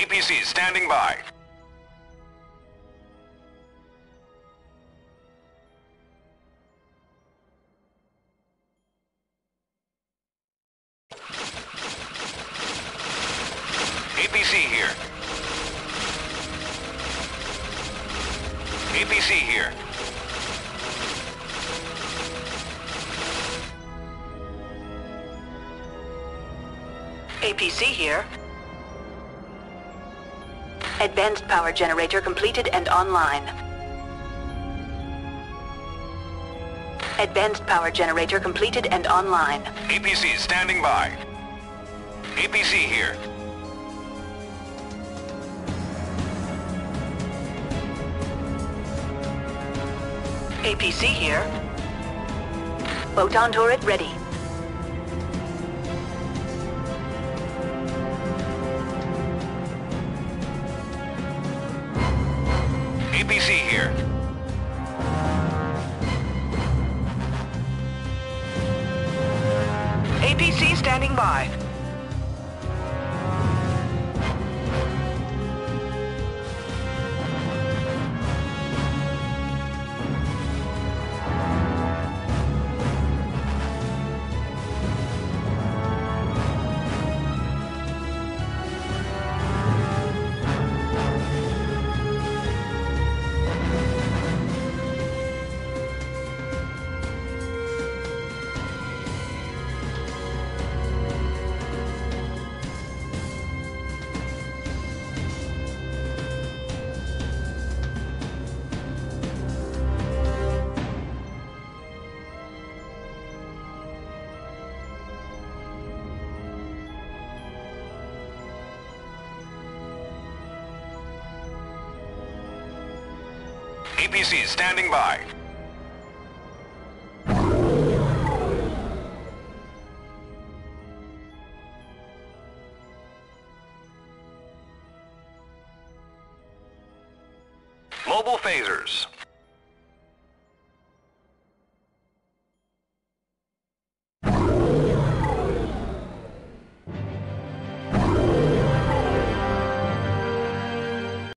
APC standing by. APC here. APC here. APC here. Advanced power generator completed and online. Advanced power generator completed and online. APC standing by. APC here. APC here. Photon turret ready. APC here. APC standing by. APC standing by. Mobile phasers.